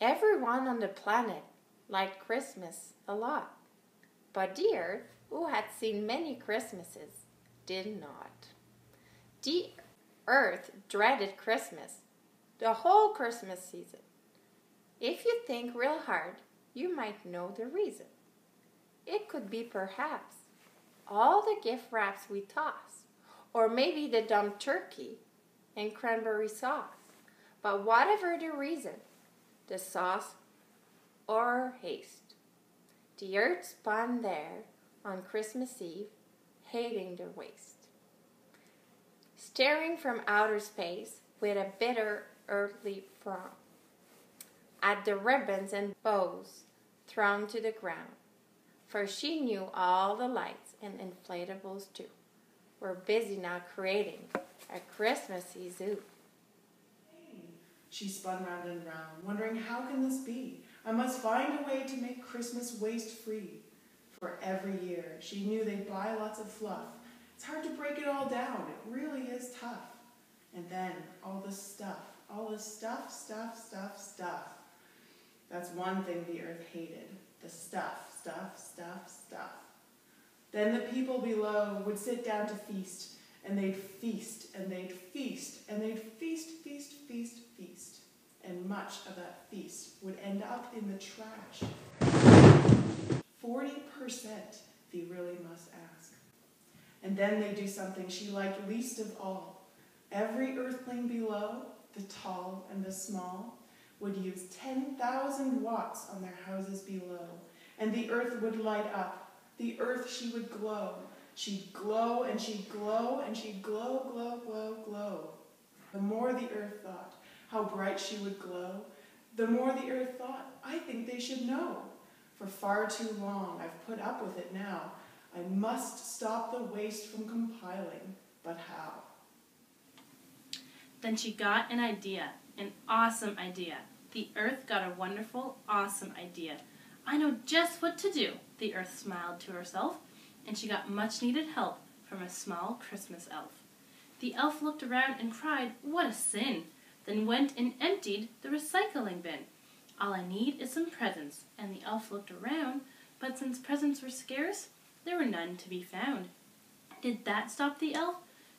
Everyone on the planet liked Christmas a lot, but Earth, who had seen many Christmases, did not. The Earth dreaded Christmas, the whole Christmas season. If you think real hard, you might know the reason. It could be perhaps all the gift wraps we toss, or maybe the dumb turkey and cranberry sauce. But whatever the reason, the sauce or haste, the earth spun there on Christmas Eve, hating the waste. Staring from outer space with a bitter earthly frown at the ribbons and bows thrown to the ground, for she knew all the lights and inflatables too were busy now creating a Christmassy zoo. She spun round and round, wondering how can this be? I must find a way to make Christmas waste-free. For every year, she knew they'd buy lots of fluff. It's hard to break it all down. It really is tough. And then all the stuff, all the stuff, stuff, stuff, stuff. That's one thing the earth hated. The stuff, stuff, stuff, stuff. Then the people below would sit down to feast, and they'd feast, and they'd feast, and they'd feast, feast, feast, feast. And much of that feast would end up in the trash. 40%, if really must ask. And then they do something she liked least of all. Every earthling below, the tall and the small, would use 10,000 watts on their houses below, and the earth would light up. The earth, she would glow. She'd glow and she'd glow and she'd glow, glow, glow, glow. The more the earth thought how bright she would glow, the more the earth thought, I think they should know. For far too long I've put up with it now. I must stop the waste from compiling, but how? Then she got an idea, an awesome idea. The earth got a wonderful, awesome idea. I know just what to do, the earth smiled to herself, and she got much needed help from a small Christmas elf. The elf looked around and cried, What a sin! Then went and emptied the recycling bin. All I need is some presents, and the elf looked around, but since presents were scarce, there were none to be found. Did that stop the elf?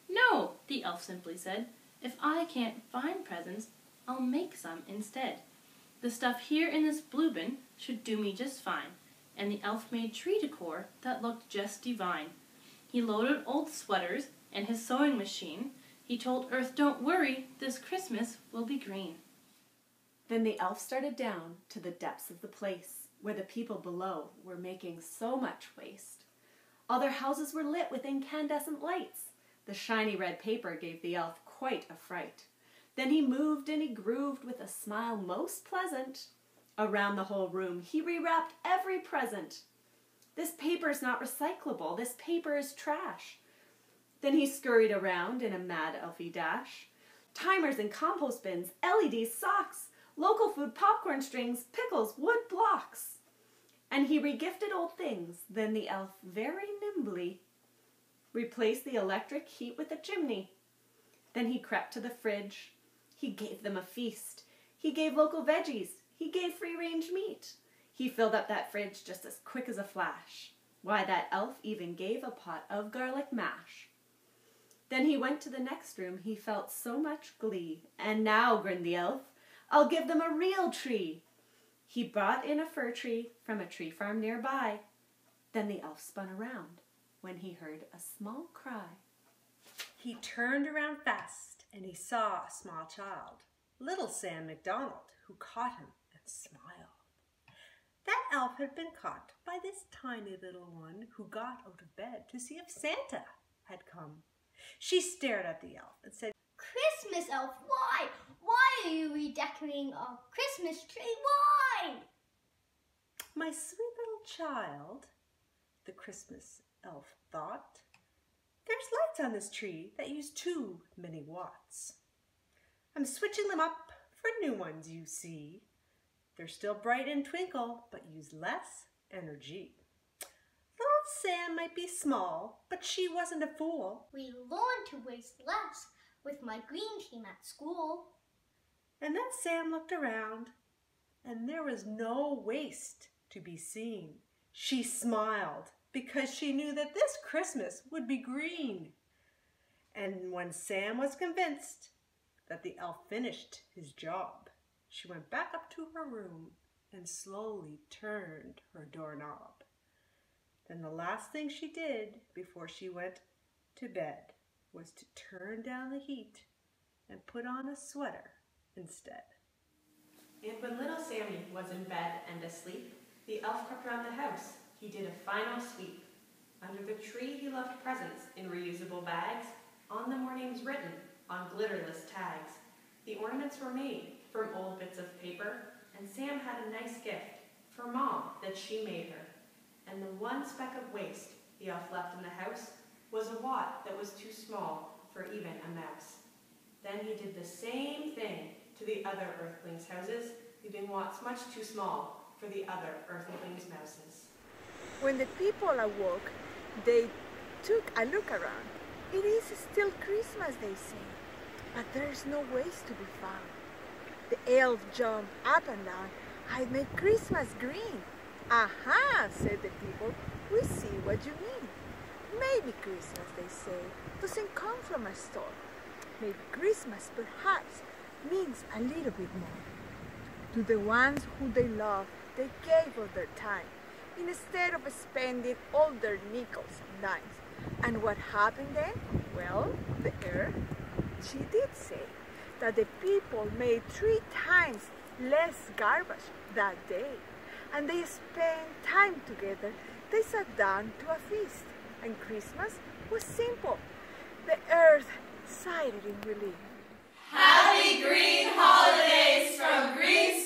No, the elf simply said. If I can't find presents, I'll make some instead. The stuff here in this blue bin should do me just fine, and the elf made tree decor that looked just divine. He loaded old sweaters and his sewing machine. He told Earth, don't worry, this Christmas will be green. Then the elf started down to the depths of the place where the people below were making so much waste. All their houses were lit with incandescent lights. The shiny red paper gave the elf quite a fright. Then he moved and he grooved with a smile most pleasant. Around the whole room he rewrapped every present. This paper is not recyclable, this paper is trash. Then he scurried around in a mad elfie dash. Timers and compost bins, LED socks, local food, popcorn strings, pickles, wood blocks. And he regifted old things. Then the elf very nimbly replaced the electric heat with a chimney. Then he crept to the fridge. He gave them a feast. He gave local veggies. He gave free range meat. He filled up that fridge just as quick as a flash. Why, that elf even gave a pot of garlic mash. Then he went to the next room. He felt so much glee. And now, grinned the elf, I'll give them a real tree. He brought in a fir tree from a tree farm nearby. Then the elf spun around when he heard a small cry. He turned around fast and he saw a small child, little Sam MacDonald, who caught him smiled. That elf had been caught by this tiny little one who got out of bed to see if Santa had come. She stared at the elf and said, Christmas elf, why? Why are you redecorating our Christmas tree? Why? My sweet little child, the Christmas elf thought, there's lights on this tree that use too many watts. I'm switching them up for new ones, you see. They're still bright and twinkle, but use less energy. Little Sam might be small, but she wasn't a fool. We learned to waste less with my green team at school. And then Sam looked around. and there was no waste to be seen. She smiled because she knew that this Christmas would be green. And when Sam was convinced that the elf finished his job, she went back up to her room and slowly turned her doorknob. Then the last thing she did before she went to bed was to turn down the heat and put on a sweater instead. And when little Sammy was in bed and asleep, the elf crept around the house. He did a final sweep. Under the tree he left presents in reusable bags. On them were names written on glitterless tags. The ornaments were made from old bits of paper, and Sam had a nice gift for Mom that she made her. And the one speck of waste the elf left in the house was a watt that was too small for even a mouse. Then he did the same thing to the other earthlings' houses, leaving watts much too small for the other earthlings' mouses. When the people awoke, they took a look around. It is still Christmas, they say, but there is no waste to be found. The elf jumped up and down. I made Christmas green. Aha, said the people. We see what you mean. Maybe Christmas, they say, doesn't come from a store. Maybe Christmas, perhaps, means a little bit more. To the ones who they love, they gave of their time instead of spending all their nickels and dimes. And what happened then? Well, the earth, she did say that the people made three times less garbage that day. And they spent time together. They sat down to a feast. And Christmas was simple. The earth sighed in relief. Happy Green Holidays from Greece